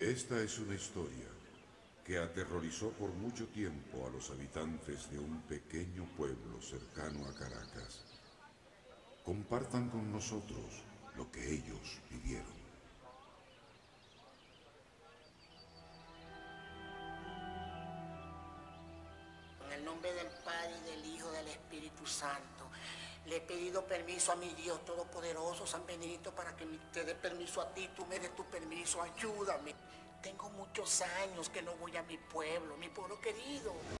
Esta es una historia que aterrorizó por mucho tiempo a los habitantes de un pequeño pueblo cercano a Caracas. Compartan con nosotros lo que ellos vivieron. En el nombre del Padre y del Hijo y del Espíritu Santo, permiso a mi Dios Todopoderoso, San Benedito, para que te dé permiso a ti, tú me des tu permiso, ayúdame. Tengo muchos años que no voy a mi pueblo, mi pueblo querido.